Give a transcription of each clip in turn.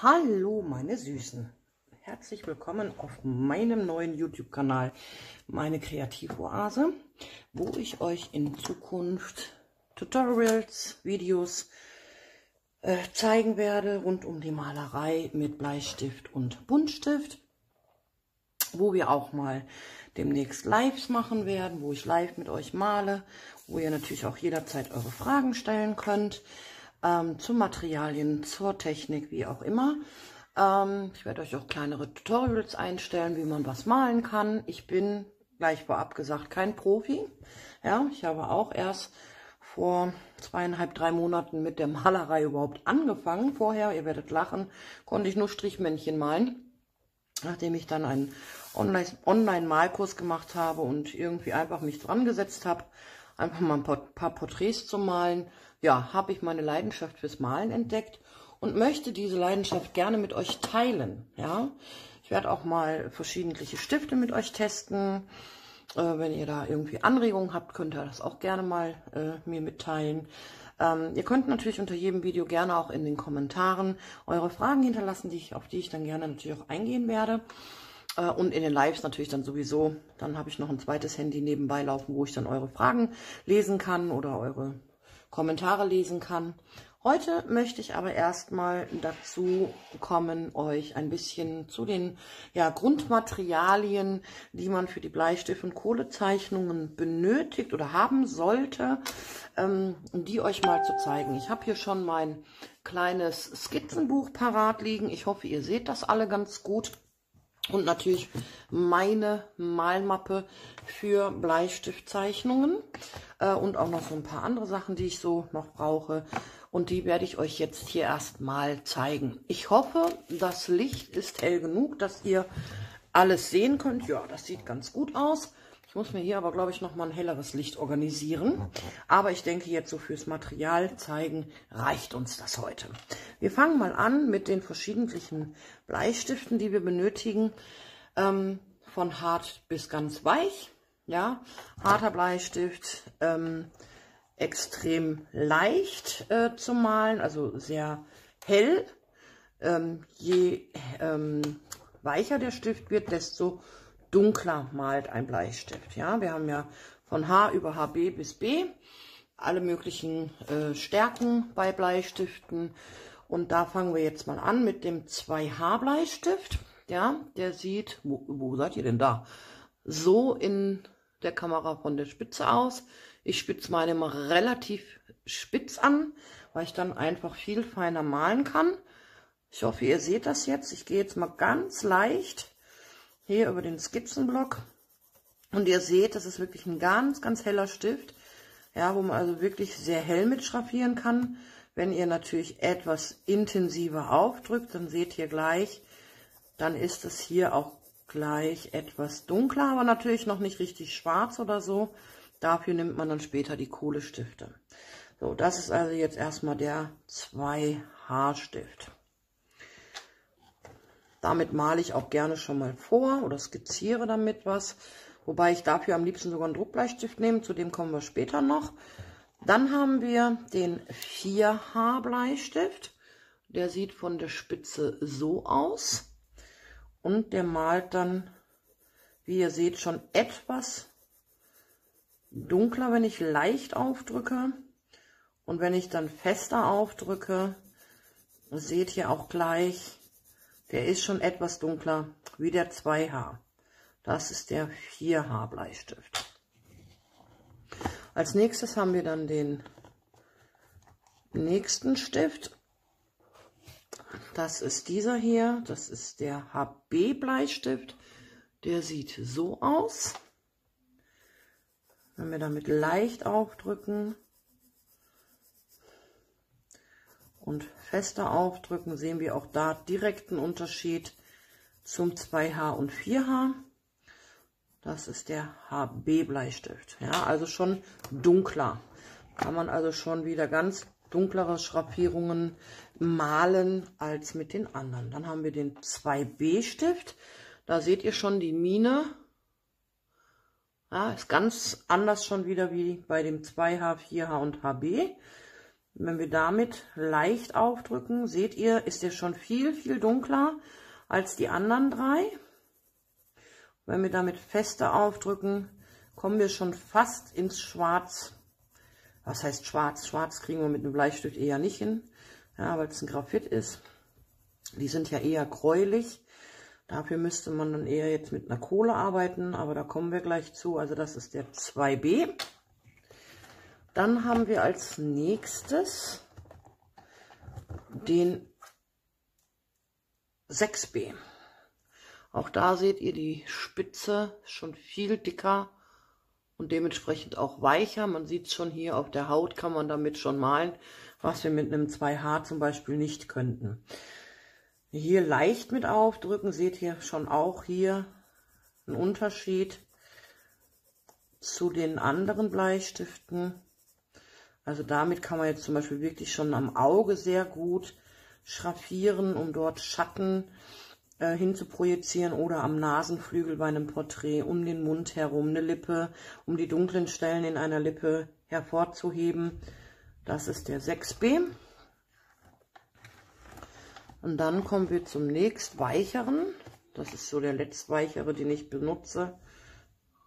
Hallo meine Süßen, herzlich willkommen auf meinem neuen YouTube-Kanal, meine Kreativoase, wo ich euch in Zukunft Tutorials, Videos äh, zeigen werde rund um die Malerei mit Bleistift und Buntstift, wo wir auch mal demnächst Lives machen werden, wo ich live mit euch male, wo ihr natürlich auch jederzeit eure Fragen stellen könnt ähm, zu Materialien, zur Technik, wie auch immer. Ähm, ich werde euch auch kleinere Tutorials einstellen, wie man was malen kann. Ich bin, gleich vorab gesagt, kein Profi. Ja, ich habe auch erst vor zweieinhalb, drei Monaten mit der Malerei überhaupt angefangen. Vorher, ihr werdet lachen, konnte ich nur Strichmännchen malen. Nachdem ich dann einen Online-Malkurs gemacht habe und irgendwie einfach mich dran gesetzt habe, einfach mal ein paar Porträts zu malen, ja, habe ich meine Leidenschaft fürs Malen entdeckt und möchte diese Leidenschaft gerne mit euch teilen. Ja, ich werde auch mal verschiedentliche Stifte mit euch testen. Äh, wenn ihr da irgendwie Anregungen habt, könnt ihr das auch gerne mal äh, mir mitteilen. Ähm, ihr könnt natürlich unter jedem Video gerne auch in den Kommentaren eure Fragen hinterlassen, die ich, auf die ich dann gerne natürlich auch eingehen werde. Äh, und in den Lives natürlich dann sowieso. Dann habe ich noch ein zweites Handy nebenbei laufen, wo ich dann eure Fragen lesen kann oder eure Kommentare lesen kann. Heute möchte ich aber erstmal dazu kommen, euch ein bisschen zu den ja, Grundmaterialien, die man für die Bleistift- und Kohlezeichnungen benötigt oder haben sollte, ähm, die euch mal zu zeigen. Ich habe hier schon mein kleines Skizzenbuch parat liegen. Ich hoffe, ihr seht das alle ganz gut. Und natürlich meine Malmappe für Bleistiftzeichnungen äh, und auch noch so ein paar andere Sachen, die ich so noch brauche. Und die werde ich euch jetzt hier erstmal zeigen. Ich hoffe, das Licht ist hell genug, dass ihr alles sehen könnt. Ja, das sieht ganz gut aus. Ich muss mir hier aber, glaube ich, noch mal ein helleres Licht organisieren. Aber ich denke, jetzt so fürs Material zeigen reicht uns das heute. Wir fangen mal an mit den verschiedenen Bleistiften, die wir benötigen. Ähm, von hart bis ganz weich. Ja, harter Bleistift, ähm, extrem leicht äh, zu malen, also sehr hell. Ähm, je ähm, weicher der Stift wird, desto dunkler malt ein Bleistift. Ja, wir haben ja von H über HB bis B alle möglichen äh, Stärken bei Bleistiften. Und da fangen wir jetzt mal an mit dem 2H Bleistift. Ja, der sieht, wo, wo seid ihr denn da? So in der Kamera von der Spitze aus. Ich spitze meine mal relativ spitz an, weil ich dann einfach viel feiner malen kann. Ich hoffe, ihr seht das jetzt. Ich gehe jetzt mal ganz leicht hier über den Skizzenblock. Und ihr seht, das ist wirklich ein ganz, ganz heller Stift, ja, wo man also wirklich sehr hell mit schraffieren kann. Wenn ihr natürlich etwas intensiver aufdrückt, dann seht ihr gleich, dann ist es hier auch gleich etwas dunkler, aber natürlich noch nicht richtig schwarz oder so. Dafür nimmt man dann später die Kohlestifte. So, das ist also jetzt erstmal der 2H-Stift. Damit male ich auch gerne schon mal vor oder skizziere damit was. Wobei ich dafür am liebsten sogar einen Druckbleistift nehme, zu dem kommen wir später noch. Dann haben wir den 4H Bleistift. Der sieht von der Spitze so aus. Und der malt dann, wie ihr seht, schon etwas dunkler, wenn ich leicht aufdrücke. Und wenn ich dann fester aufdrücke, seht ihr auch gleich, der ist schon etwas dunkler wie der 2H. Das ist der 4H Bleistift. Als nächstes haben wir dann den nächsten Stift. Das ist dieser hier. Das ist der HB Bleistift. Der sieht so aus. Wenn wir damit leicht aufdrücken, und fester aufdrücken, sehen wir auch da direkten Unterschied zum 2H und 4H. Das ist der HB Bleistift. Ja, also schon dunkler. Kann man also schon wieder ganz dunklere Schraffierungen malen als mit den anderen. Dann haben wir den 2B Stift. Da seht ihr schon die Mine. Ja, ist ganz anders schon wieder wie bei dem 2H, 4H und HB. Wenn wir damit leicht aufdrücken, seht ihr, ist der schon viel, viel dunkler als die anderen drei. Wenn wir damit fester aufdrücken, kommen wir schon fast ins Schwarz. Was heißt Schwarz? Schwarz kriegen wir mit einem Bleistift eher nicht hin, ja, weil es ein Graphit ist. Die sind ja eher gräulich. Dafür müsste man dann eher jetzt mit einer Kohle arbeiten, aber da kommen wir gleich zu. Also das ist der 2B. Dann haben wir als nächstes den 6B. Auch da seht ihr die Spitze schon viel dicker und dementsprechend auch weicher. Man sieht schon hier auf der Haut, kann man damit schon malen, was wir mit einem 2H zum Beispiel nicht könnten. Hier leicht mit aufdrücken, seht ihr schon auch hier einen Unterschied zu den anderen Bleistiften. Also damit kann man jetzt zum Beispiel wirklich schon am Auge sehr gut schraffieren, um dort Schatten äh, hinzuprojizieren oder am Nasenflügel bei einem Porträt, um den Mund herum, eine Lippe, um die dunklen Stellen in einer Lippe hervorzuheben. Das ist der 6B. Und dann kommen wir zum nächst weicheren. Das ist so der letztweichere, den ich benutze.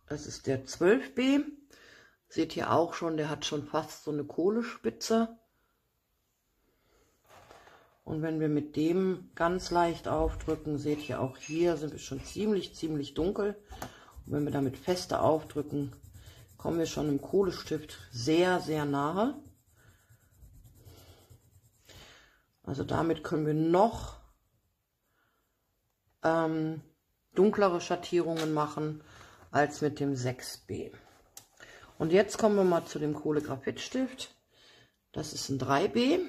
Das ist der 12B. Seht ihr auch schon, der hat schon fast so eine Kohlespitze. Und wenn wir mit dem ganz leicht aufdrücken, seht ihr auch hier sind wir schon ziemlich, ziemlich dunkel. Und wenn wir damit fester aufdrücken, kommen wir schon im Kohlestift sehr, sehr nahe. Also damit können wir noch ähm, dunklere Schattierungen machen als mit dem 6B. Und jetzt kommen wir mal zu dem Kohlegraphitstift. Das ist ein 3B.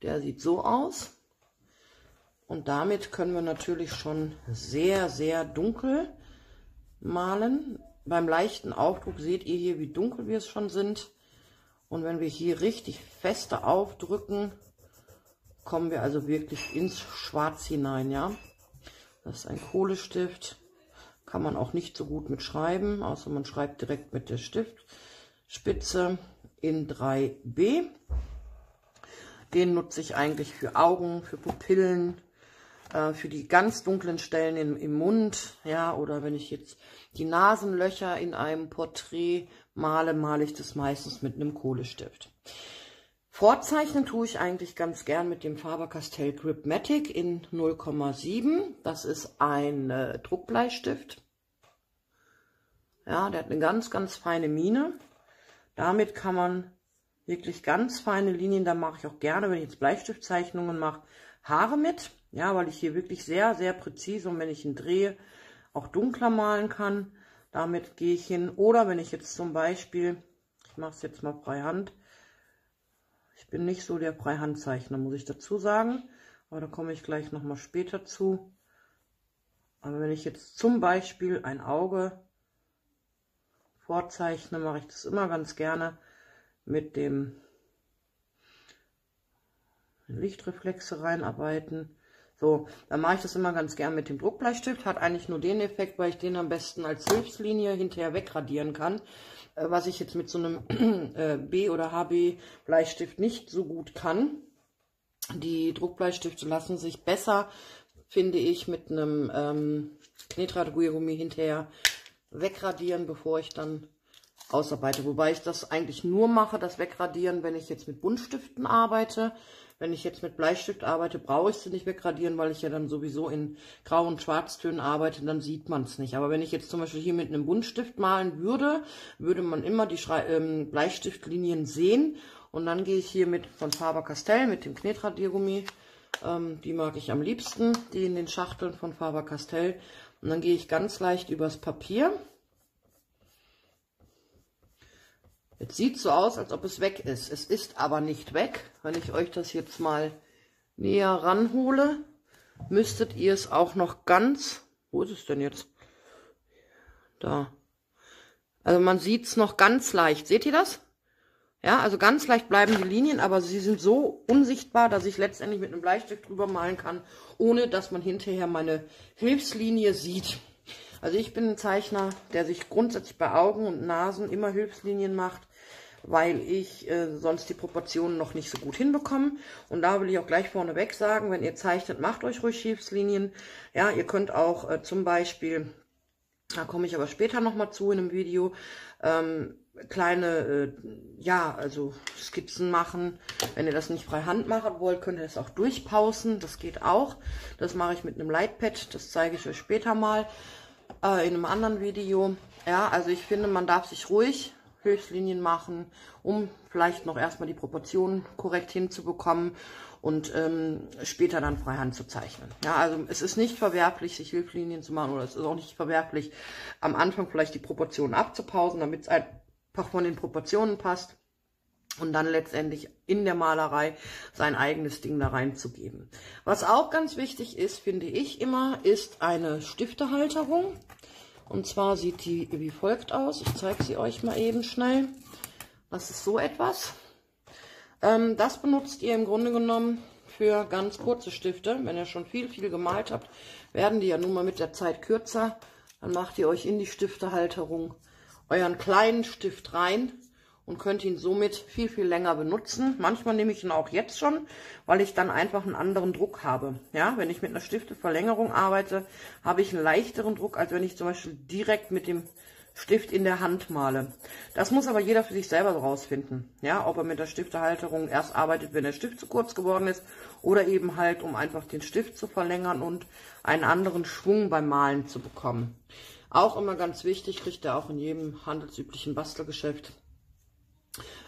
Der sieht so aus. Und damit können wir natürlich schon sehr, sehr dunkel malen. Beim leichten Aufdruck seht ihr hier, wie dunkel wir es schon sind. Und wenn wir hier richtig feste aufdrücken, kommen wir also wirklich ins Schwarz hinein, ja. Das ist ein Kohlestift. Kann man auch nicht so gut mit schreiben, außer man schreibt direkt mit der Stiftspitze in 3B. Den nutze ich eigentlich für Augen, für Pupillen, äh, für die ganz dunklen Stellen im, im Mund, ja, oder wenn ich jetzt die Nasenlöcher in einem Porträt male, male ich das meistens mit einem Kohlestift. Vorzeichnen tue ich eigentlich ganz gern mit dem Faber-Castell Gripmatic in 0,7. Das ist ein äh, Druckbleistift. Ja, der hat eine ganz, ganz feine Mine. Damit kann man wirklich ganz feine Linien, da mache ich auch gerne, wenn ich jetzt Bleistiftzeichnungen mache, Haare mit. Ja, weil ich hier wirklich sehr, sehr präzise und wenn ich ihn drehe, auch dunkler malen kann. Damit gehe ich hin. Oder wenn ich jetzt zum Beispiel, ich mache es jetzt mal freihand, ich bin nicht so der Freihandzeichner, muss ich dazu sagen. Aber da komme ich gleich nochmal später zu. Aber wenn ich jetzt zum Beispiel ein Auge vorzeichne, mache ich das immer ganz gerne mit dem Lichtreflexe reinarbeiten. So, dann mache ich das immer ganz gern mit dem Druckbleistift. Hat eigentlich nur den Effekt, weil ich den am besten als Hilfslinie hinterher wegradieren kann. Äh, was ich jetzt mit so einem äh, B- oder HB-Bleistift nicht so gut kann. Die Druckbleistifte lassen sich besser, finde ich, mit einem ähm, Knetradiergummi hinterher wegradieren, bevor ich dann ausarbeite. Wobei ich das eigentlich nur mache, das Wegradieren, wenn ich jetzt mit Buntstiften arbeite. Wenn ich jetzt mit Bleistift arbeite, brauche ich sie nicht wegradieren, weil ich ja dann sowieso in Grau- und Schwarztönen arbeite, dann sieht man es nicht. Aber wenn ich jetzt zum Beispiel hier mit einem Buntstift malen würde, würde man immer die Schrei ähm, Bleistiftlinien sehen. Und dann gehe ich hier mit von Faber-Castell, mit dem Knetradiergummi, ähm, die mag ich am liebsten, die in den Schachteln von Faber-Castell. Und dann gehe ich ganz leicht übers Papier. Jetzt sieht so aus, als ob es weg ist. Es ist aber nicht weg. Wenn ich euch das jetzt mal näher ranhole, müsstet ihr es auch noch ganz... Wo ist es denn jetzt? Da. Also man sieht es noch ganz leicht. Seht ihr das? Ja, also ganz leicht bleiben die Linien, aber sie sind so unsichtbar, dass ich letztendlich mit einem Bleistift drüber malen kann, ohne dass man hinterher meine Hilfslinie sieht. Also ich bin ein Zeichner, der sich grundsätzlich bei Augen und Nasen immer Hilfslinien macht, weil ich äh, sonst die Proportionen noch nicht so gut hinbekomme. Und da will ich auch gleich vorneweg sagen, wenn ihr zeichnet, macht euch ruhig Hilfslinien. Ja, ihr könnt auch äh, zum Beispiel, da komme ich aber später nochmal zu in einem Video, ähm, kleine, äh, ja, also Skizzen machen. Wenn ihr das nicht frei Hand machen wollt, könnt ihr das auch durchpausen. Das geht auch. Das mache ich mit einem Lightpad. Das zeige ich euch später mal äh, in einem anderen Video. Ja, also ich finde, man darf sich ruhig Hilfslinien machen, um vielleicht noch erstmal die Proportionen korrekt hinzubekommen und ähm, später dann freihand zu zeichnen. Ja, also es ist nicht verwerflich, sich Hilfslinien zu machen oder es ist auch nicht verwerflich, am Anfang vielleicht die Proportionen abzupausen, damit es einfach von den Proportionen passt und dann letztendlich in der Malerei sein eigenes Ding da reinzugeben. Was auch ganz wichtig ist, finde ich immer, ist eine Stiftehalterung. Und zwar sieht die wie folgt aus. Ich zeige sie euch mal eben schnell. Das ist so etwas. Ähm, das benutzt ihr im Grunde genommen für ganz kurze Stifte. Wenn ihr schon viel, viel gemalt habt, werden die ja nun mal mit der Zeit kürzer. Dann macht ihr euch in die Stiftehalterung euren kleinen Stift rein und könnt ihn somit viel, viel länger benutzen. Manchmal nehme ich ihn auch jetzt schon, weil ich dann einfach einen anderen Druck habe. Ja, wenn ich mit einer Stifteverlängerung arbeite, habe ich einen leichteren Druck, als wenn ich zum Beispiel direkt mit dem Stift in der Hand male. Das muss aber jeder für sich selber rausfinden. Ja, ob er mit der Stiftehalterung erst arbeitet, wenn der Stift zu kurz geworden ist oder eben halt, um einfach den Stift zu verlängern und einen anderen Schwung beim Malen zu bekommen. Auch immer ganz wichtig, kriegt er auch in jedem handelsüblichen Bastelgeschäft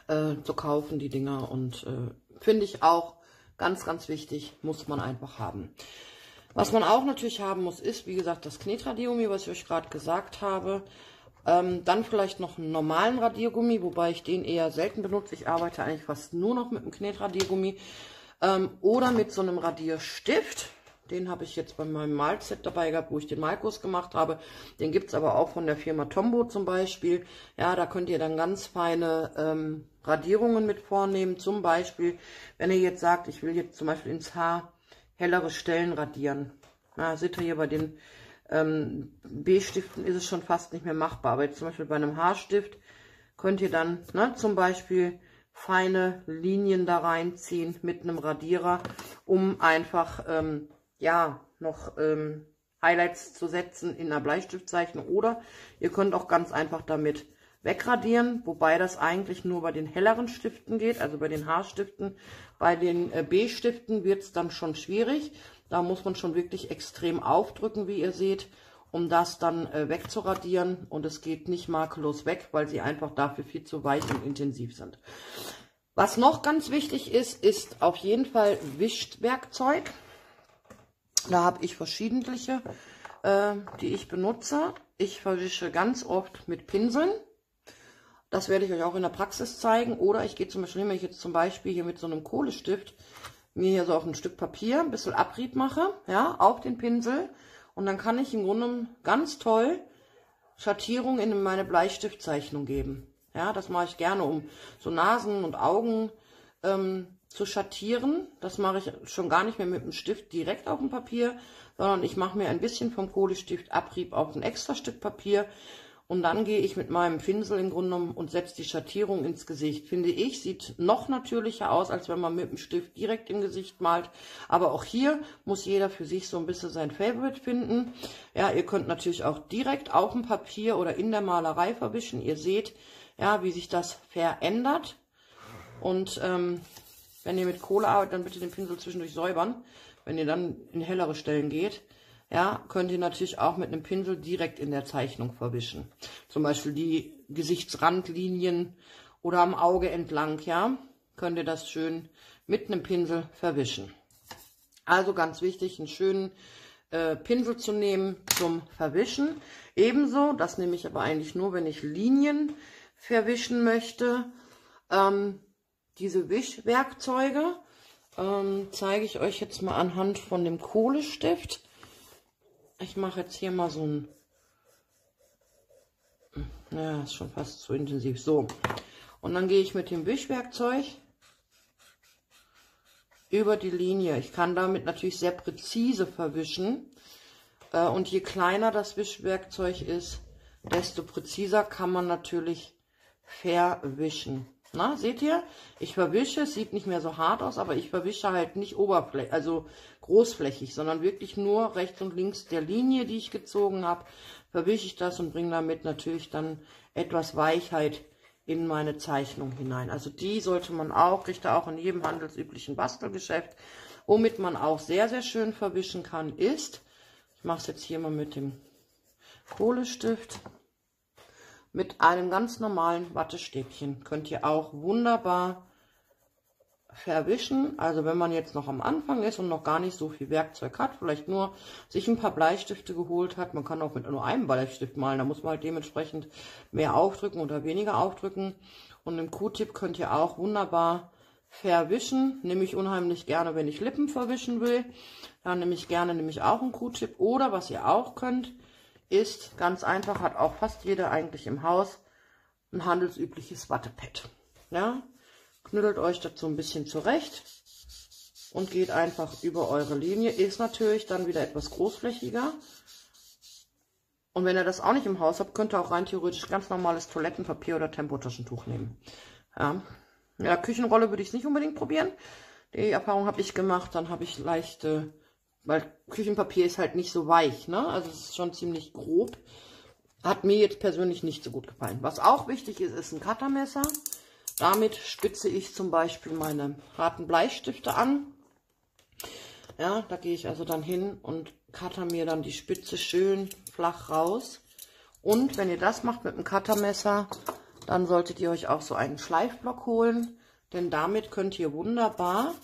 äh, zu kaufen, die Dinger. Und äh, finde ich auch ganz, ganz wichtig, muss man einfach haben. Was man auch natürlich haben muss, ist, wie gesagt, das Knetradiergummi, was ich euch gerade gesagt habe. Ähm, dann vielleicht noch einen normalen Radiergummi, wobei ich den eher selten benutze. Ich arbeite eigentlich fast nur noch mit einem Knetradiergummi. Ähm, oder mit so einem Radierstift. Den habe ich jetzt bei meinem Malset dabei gehabt, wo ich den Malkurs gemacht habe. Den gibt es aber auch von der Firma Tombow zum Beispiel. Ja, da könnt ihr dann ganz feine ähm, Radierungen mit vornehmen. Zum Beispiel, wenn ihr jetzt sagt, ich will jetzt zum Beispiel ins Haar hellere Stellen radieren. Na, seht ihr hier bei den ähm, B-Stiften ist es schon fast nicht mehr machbar. Aber jetzt zum Beispiel bei einem Haarstift könnt ihr dann ne, zum Beispiel feine Linien da reinziehen mit einem Radierer, um einfach ähm, ja, noch ähm, Highlights zu setzen in einer Bleistiftzeichnung. Oder ihr könnt auch ganz einfach damit wegradieren, wobei das eigentlich nur bei den helleren Stiften geht, also bei den Haarstiften. Bei den äh, B-Stiften wird es dann schon schwierig. Da muss man schon wirklich extrem aufdrücken, wie ihr seht, um das dann äh, wegzuradieren. Und es geht nicht makellos weg, weil sie einfach dafür viel zu weich und intensiv sind. Was noch ganz wichtig ist, ist auf jeden Fall Wischwerkzeug. Da habe ich verschiedentliche, äh, die ich benutze. Ich verwische ganz oft mit Pinseln. Das werde ich euch auch in der Praxis zeigen. Oder ich gehe zum Beispiel, wenn ich jetzt zum Beispiel hier mit so einem Kohlestift mir hier so auf ein Stück Papier ein bisschen Abrieb mache, ja, auf den Pinsel. Und dann kann ich im Grunde ganz toll Schattierung in meine Bleistiftzeichnung geben. Ja, das mache ich gerne, um so Nasen und Augen ähm, zu schattieren. Das mache ich schon gar nicht mehr mit dem Stift direkt auf dem Papier, sondern ich mache mir ein bisschen vom Kohlestift Abrieb auf ein extra Stück Papier und dann gehe ich mit meinem Pinsel im Grunde genommen und setze die Schattierung ins Gesicht. Finde ich, sieht noch natürlicher aus, als wenn man mit dem Stift direkt im Gesicht malt. Aber auch hier muss jeder für sich so ein bisschen sein Favorite finden. Ja, ihr könnt natürlich auch direkt auf dem Papier oder in der Malerei verwischen. Ihr seht, ja, wie sich das verändert. Und ähm, wenn ihr mit Kohle arbeitet, dann bitte den Pinsel zwischendurch säubern. Wenn ihr dann in hellere Stellen geht, ja, könnt ihr natürlich auch mit einem Pinsel direkt in der Zeichnung verwischen. Zum Beispiel die Gesichtsrandlinien oder am Auge entlang, ja, könnt ihr das schön mit einem Pinsel verwischen. Also ganz wichtig, einen schönen äh, Pinsel zu nehmen zum Verwischen. Ebenso, das nehme ich aber eigentlich nur, wenn ich Linien verwischen möchte. Ähm, diese Wischwerkzeuge ähm, zeige ich euch jetzt mal anhand von dem Kohlestift. Ich mache jetzt hier mal so ein... Ja, ist schon fast zu intensiv. So. Und dann gehe ich mit dem Wischwerkzeug über die Linie. Ich kann damit natürlich sehr präzise verwischen. Äh, und je kleiner das Wischwerkzeug ist, desto präziser kann man natürlich verwischen. Na, seht ihr? Ich verwische, es sieht nicht mehr so hart aus, aber ich verwische halt nicht oberflächlich, also großflächig, sondern wirklich nur rechts und links der Linie, die ich gezogen habe, verwische ich das und bringe damit natürlich dann etwas Weichheit in meine Zeichnung hinein. Also die sollte man auch, kriegt ihr auch in jedem handelsüblichen Bastelgeschäft. Womit man auch sehr, sehr schön verwischen kann, ist, ich mache es jetzt hier mal mit dem Kohlestift, mit einem ganz normalen Wattestäbchen könnt ihr auch wunderbar verwischen. Also wenn man jetzt noch am Anfang ist und noch gar nicht so viel Werkzeug hat, vielleicht nur sich ein paar Bleistifte geholt hat, man kann auch mit nur einem Bleistift malen, da muss man halt dementsprechend mehr aufdrücken oder weniger aufdrücken. Und im Q-Tip könnt ihr auch wunderbar verwischen, nehme ich unheimlich gerne, wenn ich Lippen verwischen will. Dann nehme ich gerne nämlich auch einen Q-Tip. Oder was ihr auch könnt, ist ganz einfach, hat auch fast jeder eigentlich im Haus, ein handelsübliches Wattepad. Ja, knüttelt euch dazu ein bisschen zurecht und geht einfach über eure Linie. Ist natürlich dann wieder etwas großflächiger. Und wenn ihr das auch nicht im Haus habt, könnt ihr auch rein theoretisch ganz normales Toilettenpapier oder Tempotaschentuch nehmen. Ja, ja Küchenrolle würde ich es nicht unbedingt probieren. Die Erfahrung habe ich gemacht, dann habe ich leichte weil Küchenpapier ist halt nicht so weich, ne? Also es ist schon ziemlich grob. Hat mir jetzt persönlich nicht so gut gefallen. Was auch wichtig ist, ist ein Cuttermesser. Damit spitze ich zum Beispiel meine harten Bleistifte an. Ja, da gehe ich also dann hin und cutter mir dann die Spitze schön flach raus. Und wenn ihr das macht mit dem Cuttermesser, dann solltet ihr euch auch so einen Schleifblock holen. Denn damit könnt ihr wunderbar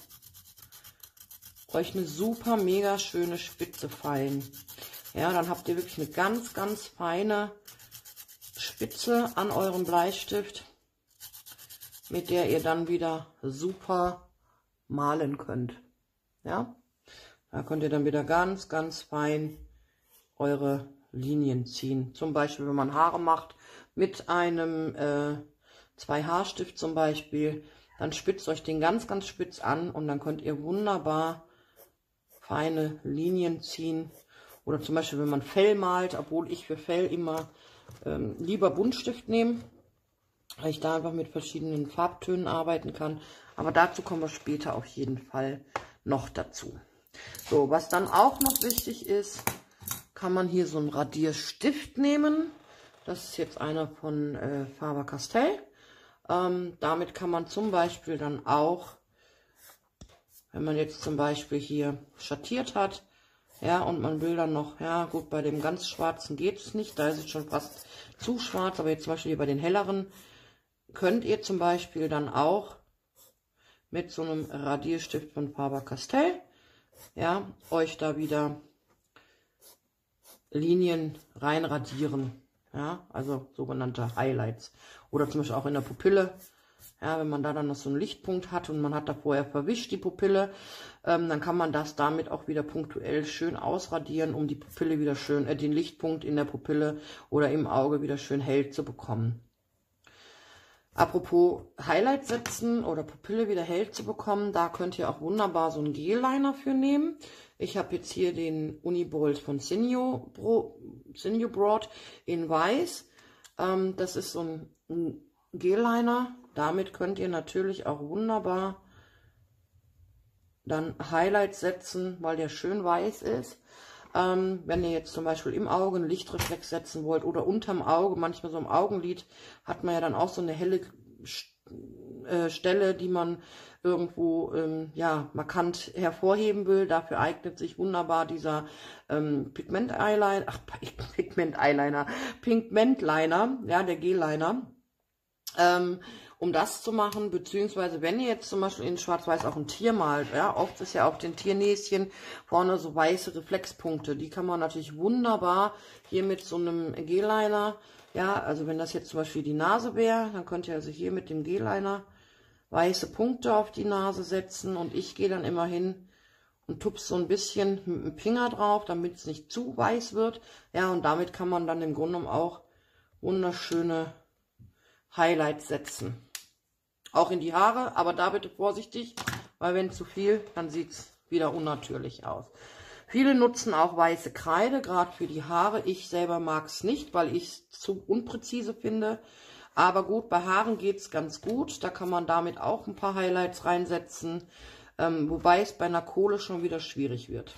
euch eine super mega schöne Spitze feilen. Ja, dann habt ihr wirklich eine ganz, ganz feine Spitze an eurem Bleistift, mit der ihr dann wieder super malen könnt. Ja, da könnt ihr dann wieder ganz, ganz fein eure Linien ziehen. Zum Beispiel, wenn man Haare macht mit einem äh, 2H-Stift zum Beispiel, dann spitzt euch den ganz, ganz spitz an und dann könnt ihr wunderbar feine Linien ziehen. Oder zum Beispiel, wenn man Fell malt, obwohl ich für Fell immer ähm, lieber Buntstift nehme, weil ich da einfach mit verschiedenen Farbtönen arbeiten kann. Aber dazu kommen wir später auf jeden Fall noch dazu. So, was dann auch noch wichtig ist, kann man hier so einen Radierstift nehmen. Das ist jetzt einer von äh, Faber-Castell. Ähm, damit kann man zum Beispiel dann auch wenn man jetzt zum Beispiel hier schattiert hat, ja, und man will dann noch, ja gut, bei dem ganz schwarzen geht es nicht, da ist es schon fast zu schwarz, aber jetzt zum Beispiel hier bei den helleren, könnt ihr zum Beispiel dann auch mit so einem Radierstift von Faber-Castell, ja, euch da wieder Linien reinradieren, ja, also sogenannte Highlights. Oder zum Beispiel auch in der Pupille, ja, wenn man da dann noch so einen Lichtpunkt hat und man hat da vorher verwischt die Pupille, ähm, dann kann man das damit auch wieder punktuell schön ausradieren, um die Pupille wieder schön, äh, den Lichtpunkt in der Pupille oder im Auge wieder schön hell zu bekommen. Apropos Highlight setzen oder Pupille wieder hell zu bekommen, da könnt ihr auch wunderbar so einen Gel-Liner für nehmen. Ich habe jetzt hier den Unibold von Sinio, Bro, Sinio Broad in weiß. Ähm, das ist so ein, Gel-Liner, damit könnt ihr natürlich auch wunderbar dann Highlights setzen, weil der schön weiß ist. Ähm, wenn ihr jetzt zum Beispiel im Auge einen Lichtreflex setzen wollt oder unterm Auge, manchmal so im Augenlid, hat man ja dann auch so eine helle äh, Stelle, die man irgendwo ähm, ja markant hervorheben will. Dafür eignet sich wunderbar dieser ähm, Pigment Eyeliner, ach Pigment Eyeliner, Pigment Liner, ja der Gel-Liner. Ähm, um das zu machen, beziehungsweise wenn ihr jetzt zum Beispiel in Schwarz-Weiß auch ein Tier malt, ja, oft ist ja auf den Tiernäschen vorne so weiße Reflexpunkte, die kann man natürlich wunderbar hier mit so einem G-Liner, ja, also wenn das jetzt zum Beispiel die Nase wäre, dann könnt ihr also hier mit dem G-Liner weiße Punkte auf die Nase setzen und ich gehe dann immer hin und tupse so ein bisschen mit dem Finger drauf, damit es nicht zu weiß wird, ja, und damit kann man dann im Grunde auch wunderschöne Highlights setzen. Auch in die Haare, aber da bitte vorsichtig, weil wenn zu viel, dann sieht es wieder unnatürlich aus. Viele nutzen auch weiße Kreide, gerade für die Haare. Ich selber mag es nicht, weil ich es zu unpräzise finde. Aber gut, bei Haaren geht es ganz gut. Da kann man damit auch ein paar Highlights reinsetzen. Ähm, wobei es bei einer Kohle schon wieder schwierig wird.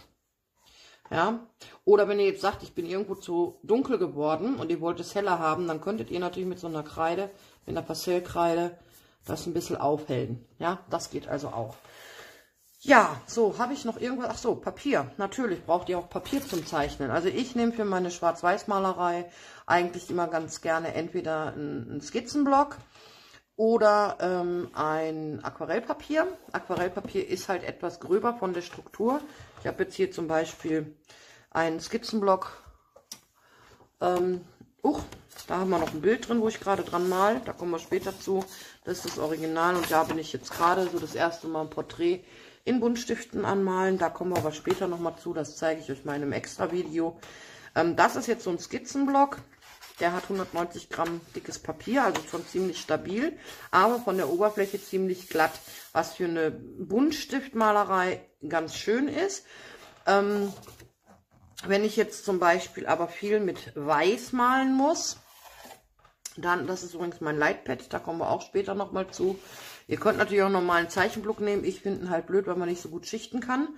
Ja, oder wenn ihr jetzt sagt, ich bin irgendwo zu dunkel geworden und ihr wollt es heller haben, dann könntet ihr natürlich mit so einer Kreide, mit einer Pastellkreide, das ein bisschen aufhellen. Ja, das geht also auch. Ja, so, habe ich noch irgendwas? Ach so, Papier. Natürlich braucht ihr auch Papier zum Zeichnen. Also ich nehme für meine Schwarz-Weiß-Malerei eigentlich immer ganz gerne entweder einen Skizzenblock oder ähm, ein Aquarellpapier. Aquarellpapier ist halt etwas gröber von der Struktur. Ich habe jetzt hier zum Beispiel einen Skizzenblock. Ähm, uch, da haben wir noch ein Bild drin, wo ich gerade dran mal. Da kommen wir später zu. Das ist das Original und da bin ich jetzt gerade so das erste Mal ein Porträt in Buntstiften anmalen. Da kommen wir aber später nochmal zu. Das zeige ich euch mal in einem extra Video. Ähm, das ist jetzt so ein Skizzenblock. Der hat 190 Gramm dickes Papier, also schon ziemlich stabil, aber von der Oberfläche ziemlich glatt, was für eine Buntstiftmalerei ganz schön ist. Ähm, wenn ich jetzt zum Beispiel aber viel mit Weiß malen muss, dann, das ist übrigens mein Lightpad, da kommen wir auch später nochmal zu. Ihr könnt natürlich auch nochmal einen Zeichenblock nehmen. Ich finde ihn halt blöd, weil man nicht so gut schichten kann.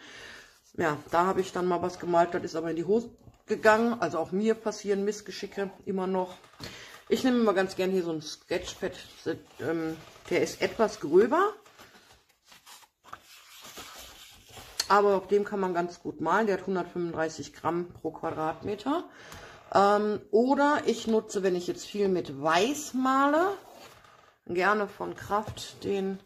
Ja, da habe ich dann mal was gemalt, das ist aber in die Hose gegangen. Also auch mir passieren Missgeschicke immer noch. Ich nehme immer ganz gern hier so ein Sketchpad. Ähm, der ist etwas gröber. Aber auf dem kann man ganz gut malen. Der hat 135 Gramm pro Quadratmeter. Ähm, oder ich nutze, wenn ich jetzt viel mit Weiß male, gerne von Kraft den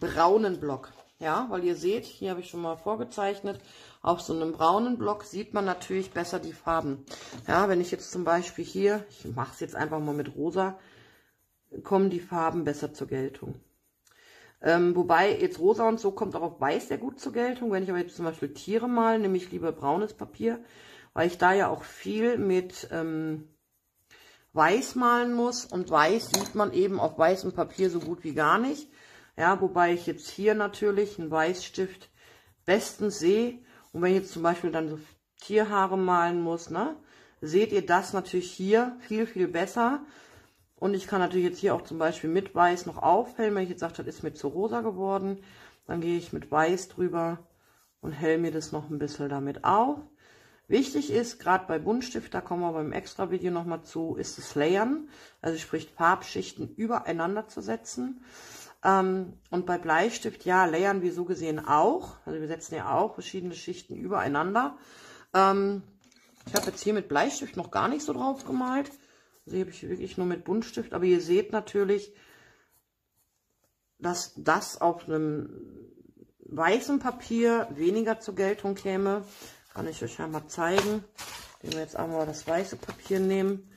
braunen Block. Ja, weil ihr seht, hier habe ich schon mal vorgezeichnet, auf so einem braunen Block sieht man natürlich besser die Farben. Ja, wenn ich jetzt zum Beispiel hier, ich mache es jetzt einfach mal mit rosa, kommen die Farben besser zur Geltung. Ähm, wobei jetzt rosa und so kommt auch auf weiß sehr gut zur Geltung. Wenn ich aber jetzt zum Beispiel Tiere mal, nehme ich lieber braunes Papier, weil ich da ja auch viel mit ähm, weiß malen muss. Und weiß sieht man eben auf weißem Papier so gut wie gar nicht. Ja, wobei ich jetzt hier natürlich einen Weißstift bestens sehe und wenn ich jetzt zum Beispiel dann so Tierhaare malen muss, ne, seht ihr das natürlich hier viel, viel besser. Und ich kann natürlich jetzt hier auch zum Beispiel mit Weiß noch aufhellen. Wenn ich jetzt sage, das ist mir zu rosa geworden, dann gehe ich mit Weiß drüber und hell mir das noch ein bisschen damit auf. Wichtig ist, gerade bei Buntstift, da kommen wir beim extra Video nochmal zu, ist das Layern, also sprich Farbschichten übereinander zu setzen. Ähm, und bei Bleistift, ja, layern wir so gesehen auch. Also wir setzen ja auch verschiedene Schichten übereinander. Ähm, ich habe jetzt hier mit Bleistift noch gar nicht so drauf gemalt. Also hier habe ich wirklich nur mit Buntstift. Aber ihr seht natürlich, dass das auf einem weißen Papier weniger zur Geltung käme. Kann ich euch ja mal zeigen. Wenn wir jetzt einmal das weiße Papier nehmen.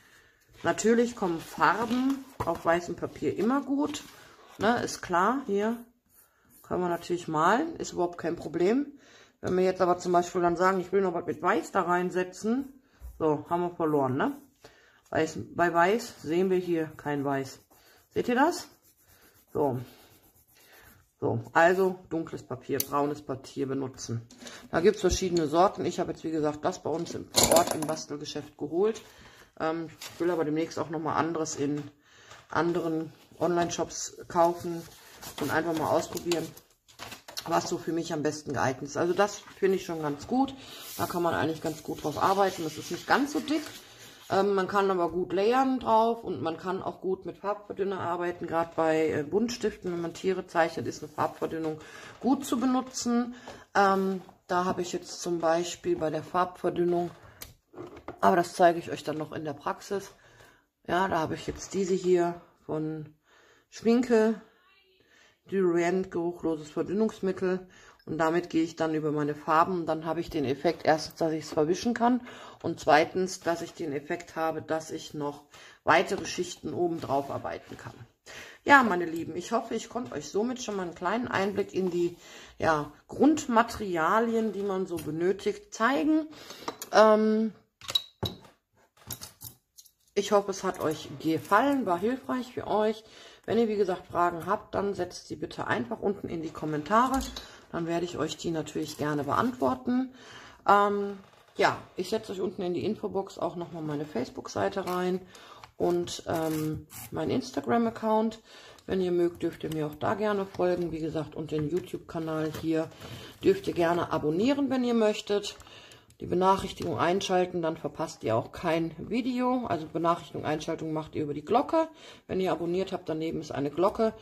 Natürlich kommen Farben auf weißem Papier immer gut. Ne, ist klar, hier können wir natürlich malen, ist überhaupt kein Problem. Wenn wir jetzt aber zum Beispiel dann sagen, ich will noch was mit Weiß da reinsetzen, so, haben wir verloren, ne? Weiß, bei Weiß sehen wir hier kein Weiß. Seht ihr das? So. So, also dunkles Papier, braunes Papier benutzen. Da gibt es verschiedene Sorten. Ich habe jetzt, wie gesagt, das bei uns im Ort im Bastelgeschäft geholt. Ähm, ich will aber demnächst auch nochmal anderes in anderen Online-Shops kaufen und einfach mal ausprobieren, was so für mich am besten geeignet ist. Also das finde ich schon ganz gut. Da kann man eigentlich ganz gut drauf arbeiten. Das ist nicht ganz so dick. Ähm, man kann aber gut layern drauf und man kann auch gut mit Farbverdünner arbeiten. Gerade bei äh, Buntstiften, wenn man Tiere zeichnet, ist eine Farbverdünnung gut zu benutzen. Ähm, da habe ich jetzt zum Beispiel bei der Farbverdünnung, aber das zeige ich euch dann noch in der Praxis. Ja, da habe ich jetzt diese hier von Schminke, Durant geruchloses Verdünnungsmittel und damit gehe ich dann über meine Farben und dann habe ich den Effekt erstens, dass ich es verwischen kann und zweitens, dass ich den Effekt habe, dass ich noch weitere Schichten oben drauf arbeiten kann. Ja, meine Lieben, ich hoffe, ich konnte euch somit schon mal einen kleinen Einblick in die ja, Grundmaterialien, die man so benötigt, zeigen. Ähm, ich hoffe, es hat euch gefallen, war hilfreich für euch. Wenn ihr, wie gesagt, Fragen habt, dann setzt sie bitte einfach unten in die Kommentare. Dann werde ich euch die natürlich gerne beantworten. Ähm, ja, ich setze euch unten in die Infobox auch nochmal meine Facebook-Seite rein. und ähm, mein Instagram-Account. Wenn ihr mögt, dürft ihr mir auch da gerne folgen. Wie gesagt, und den YouTube-Kanal hier dürft ihr gerne abonnieren, wenn ihr möchtet. Die Benachrichtigung einschalten, dann verpasst ihr auch kein Video. Also Benachrichtigung einschaltung macht ihr über die Glocke. Wenn ihr abonniert habt, daneben ist eine Glocke.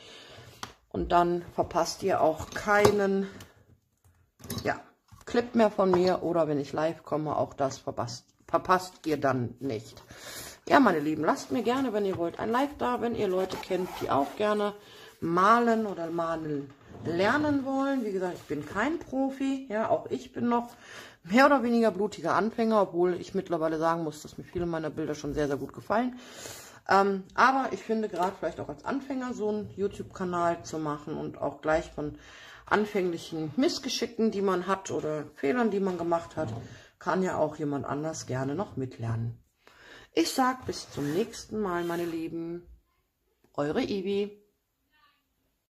Und dann verpasst ihr auch keinen ja, Clip mehr von mir. Oder wenn ich live komme, auch das verpasst, verpasst ihr dann nicht. Ja, meine Lieben, lasst mir gerne, wenn ihr wollt, ein Like da, wenn ihr Leute kennt, die auch gerne malen oder malen lernen wollen. Wie gesagt, ich bin kein Profi, ja, auch ich bin noch mehr oder weniger blutiger Anfänger, obwohl ich mittlerweile sagen muss, dass mir viele meiner Bilder schon sehr, sehr gut gefallen. Ähm, aber ich finde gerade vielleicht auch als Anfänger so einen YouTube-Kanal zu machen und auch gleich von anfänglichen Missgeschicken, die man hat oder Fehlern, die man gemacht hat, kann ja auch jemand anders gerne noch mitlernen. Ich sag bis zum nächsten Mal, meine Lieben. Eure Ivi.